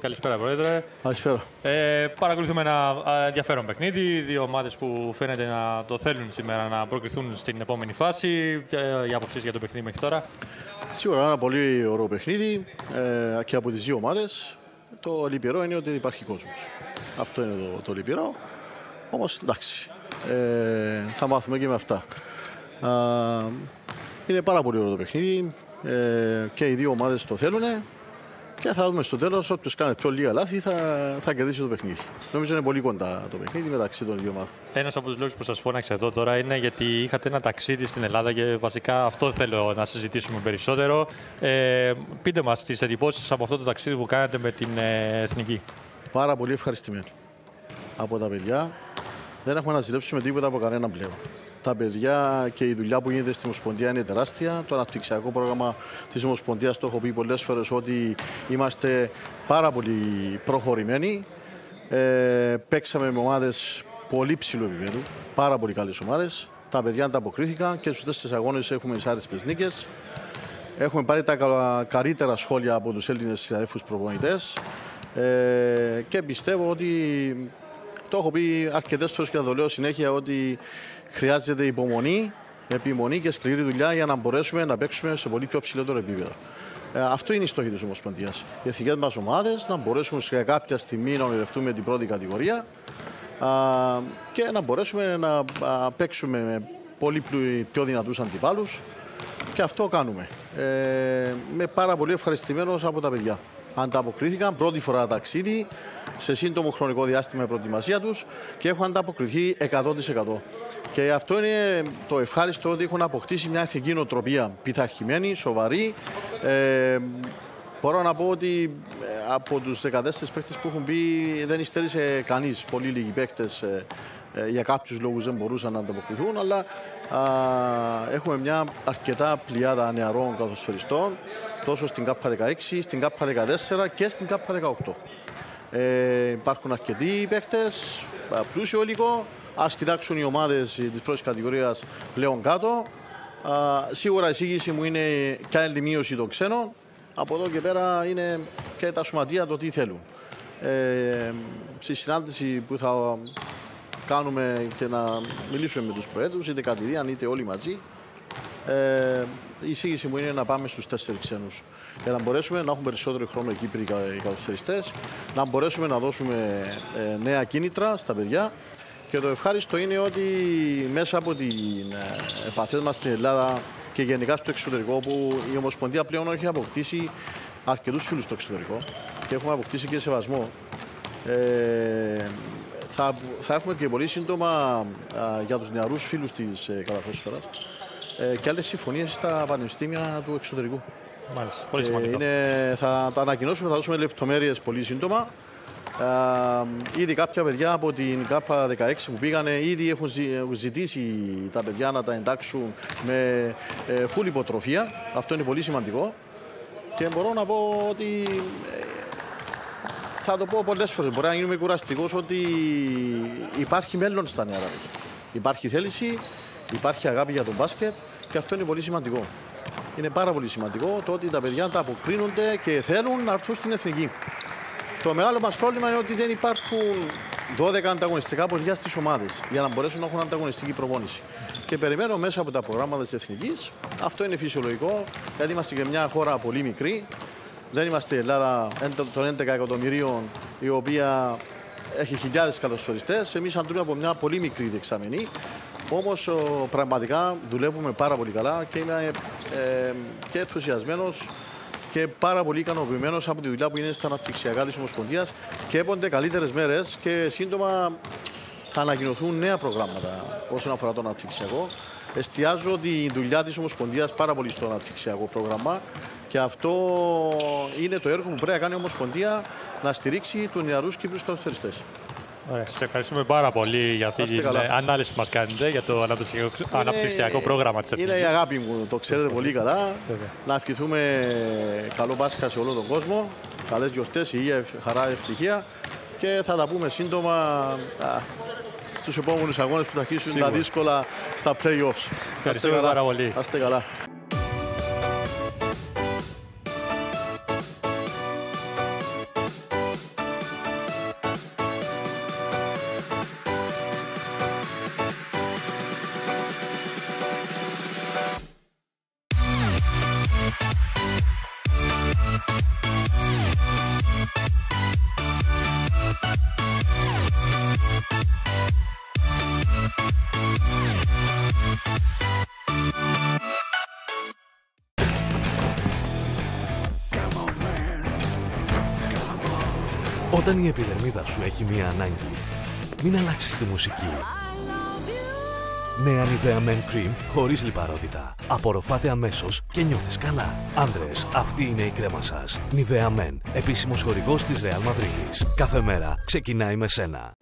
Καλησπέρα, Πρόεδρε. Καλησπέρα. Ε, παρακολουθούμε ένα ε, ενδιαφέρον παιχνίδι. Δύο ομάδες που φαίνεται να το θέλουν σήμερα να προκριθούν στην επόμενη φάση. Και, ε, η άποψή για το παιχνίδι μέχρι τώρα; Σίγουρα ένα πολύ ωραίο παιχνίδι ε, και από τις δύο ομάδες. Το λυπηρό είναι ότι δεν υπάρχει κόσμος. Αυτό είναι το, το λυπηρό. Όμως εντάξει. Ε, θα μάθουμε και με αυτά. Α, είναι πάρα πολύ ωραίο το παιχνίδι. Ε, και οι δύο ομάδες το θέλουν. Και θα δούμε στο τέλος, όποιος κάνει πιο λίγα λάθη θα, θα κερδίσει το παιχνίδι. Νομίζω είναι πολύ κοντά το παιχνίδι μεταξύ των δύο ομάδων. Ένας από τους λόγους που σας φώναξα εδώ τώρα είναι γιατί είχατε ένα ταξίδι στην Ελλάδα και βασικά αυτό θέλω να συζητήσουμε περισσότερο. Ε, πείτε μας τις εντυπώσεις από αυτό το ταξίδι που κάνατε με την ε, Εθνική. Πάρα πολύ ευχαριστημένοι από τα παιδιά. Δεν έχουμε να ζητήσουμε τίποτα από κανέναν πλέον τα παιδιά και η δουλειά που γίνεται στην Ομοσπονδία είναι τεράστια. Το αναπτυξιακό πρόγραμμα της Ομοσπονδίας το έχω πει πολλές φορές ότι είμαστε πάρα πολύ προχωρημένοι. Ε, παίξαμε με ομάδες πολύ ψηλού επίπεδου, πάρα πολύ καλές ομάδες. Τα παιδιά ανταποκρίθηκαν και στους τέσσερις αγώνες έχουμε εισάριστε νίκες. Έχουμε πάρει τα καλύτερα σχόλια από τους Έλληνες συναδέλφους προπονητές. Ε, και πιστεύω ότι το έχω πει αρκετές φορές και θα το λέω συνέχεια ότι χρειάζεται υπομονή, επιμονή και σκληρή δουλειά για να μπορέσουμε να παίξουμε σε πολύ πιο ψηλότερο επίπεδο. Ε, αυτό είναι η στόχη της Ομοσπονδίας. Οι εθνικές μας ομάδες να μπορέσουν σε κάποια στιγμή να ονειρευτούμε την πρώτη κατηγορία α, και να μπορέσουμε να α, παίξουμε με πολύ πιο δυνατούς αντιπάλους. Και αυτό κάνουμε. Ε, είμαι πάρα πολύ ευχαριστημένος από τα παιδιά ανταποκρίθηκαν πρώτη φορά ταξίδι σε σύντομο χρονικό διάστημα η προετοιμασία τους και έχουν ανταποκριθεί 100%. Και αυτό είναι το ευχάριστο ότι έχουν αποκτήσει μια εθνική νοοτροπία πειθαρχημένη, σοβαρή. Ε, μπορώ να πω ότι ε, από τους 14 παίκτες που έχουν πει δεν υστέρησε κανείς. Πολύ λίγοι παίκτες ε, ε, για κάποιους λόγους δεν μπορούσαν να ανταποκριθούν, αλλά α, έχουμε μια αρκετά πλειάδα νεαρών καθοσφαιριστών τόσο στην ΚΑΠΑ 16, στην ΚΑΠΑ 14 και στην ΚΑΠΑ 18. Ε, υπάρχουν αρκετοί παίκτες, πλούσιο υλικό. Α κοιτάξουν οι ομάδες της πρώτης κατηγορίας πλέον κάτω. Α, σίγουρα η εισήγηση μου είναι και άλλη μείωση των ξένων. Από εδώ και πέρα είναι και τα σωματεία το τι θέλουν. Ε, στη συνάντηση που θα κάνουμε και να μιλήσουμε με τους προέδρους, είτε κατηδίαν είτε όλοι μαζί, ε, η εισήγηση μου είναι να πάμε στους τέσσερις ξένους. Για να μπορέσουμε να έχουμε περισσότερο χρόνο εκεί πριν οι καθοσφαιριστέ, να μπορέσουμε να δώσουμε ε, νέα κίνητρα στα παιδιά. Και το ευχάριστο είναι ότι μέσα από την ε, επαφές μας στην Ελλάδα και γενικά στο εξωτερικό, που η Ομοσπονδία πλέον έχει αποκτήσει αρκετούς φίλους στο εξωτερικό και έχουμε αποκτήσει και σεβασμό. Ε, θα, θα έχουμε και πολύ σύντομα α, για τους νεαρούς φίλους της ε, ε, και άλλες συμφωνίες στα πανεπιστήμια του εξωτερικού. Μάλιστα. Πολύ σημαντικό. Είναι, θα τα ανακοινώσουμε, θα δώσουμε λεπτομέρειες πολύ σύντομα. Ε, ήδη κάποια παιδιά από την ΚΑΠΑ 16 που πήγανε ήδη έχουν ζητήσει τα παιδιά να τα εντάξουν με ε, full υποτροφία. Αυτό είναι πολύ σημαντικό. Και μπορώ να πω ότι ε, θα το πω πολλές φορές, μπορεί να γίνουμε κουραστικός ότι υπάρχει μέλλον στα νεαρά. Υπάρχει θέληση, Υπάρχει αγάπη για τον μπάσκετ και αυτό είναι πολύ σημαντικό. Είναι πάρα πολύ σημαντικό το ότι τα παιδιά τα αποκρίνονται και θέλουν να έρθουν στην εθνική. Το μεγάλο μας πρόβλημα είναι ότι δεν υπάρχουν 12 ανταγωνιστικά παιδιά στις ομάδες για να μπορέσουν να έχουν ανταγωνιστική προπόνηση. Και περιμένω μέσα από τα προγράμματα της εθνικής. Αυτό είναι φυσιολογικό, γιατί είμαστε και μια χώρα πολύ μικρή. Δεν είμαστε η Ελλάδα των 11 εκατομμυρίων, η οποία έχει χιλιάδες καλοσφοριστέ. Εμείς αντρούμε από μια πολύ μικρή δεξαμενή. Όμως πραγματικά δουλεύουμε πάρα πολύ καλά και είμαι ε, και ενθουσιασμένος και πάρα πολύ ικανοποιημένος από τη δουλειά που είναι στα αναπτυξιακά της Ομοσπονδίας και έπονται καλύτερες μέρες και σύντομα θα ανακοινωθούν νέα προγράμματα όσον αφορά το αναπτυξιακό. Εστιάζω τη δουλειά της Ομοσπονδίας πάρα πολύ στο αναπτυξιακό πρόγραμμα και αυτό είναι το έργο που πρέπει να κάνει η Ομοσπονδία να στηρίξει τους νεαρούς Κύπρου καλοσφαιριστέ. Ωραία, σας ευχαριστούμε πάρα πολύ για αυτή την ε, ανάλυση που μας κάνετε για το αναπτυξιακό, πρόγραμμα της Εθνικής. Είναι η αγάπη μου, το ξέρετε πολύ καλά. Να ευχηθούμε καλό Πάσχα σε όλο τον κόσμο, καλές γιορτές, υγεία, χαρά, ευτυχία και θα τα πούμε σύντομα στους επόμενους αγώνες που θα αρχίσουν τα δύσκολα στα play-offs. Ευχαριστούμε πάρα πολύ. καλά. Όταν η επιδερμίδα σου έχει μία ανάγκη, μην αλλάξεις τη μουσική. Νέα Nivea Men Cream χωρίς λιπαρότητα. Απορροφάτε αμέσως και νιώθεις καλά. Άνδρες, αυτή είναι η κρέμα σας. Nivea Men, επίσημος χορηγός της Real Madrid. Κάθε μέρα ξεκινάει με σένα.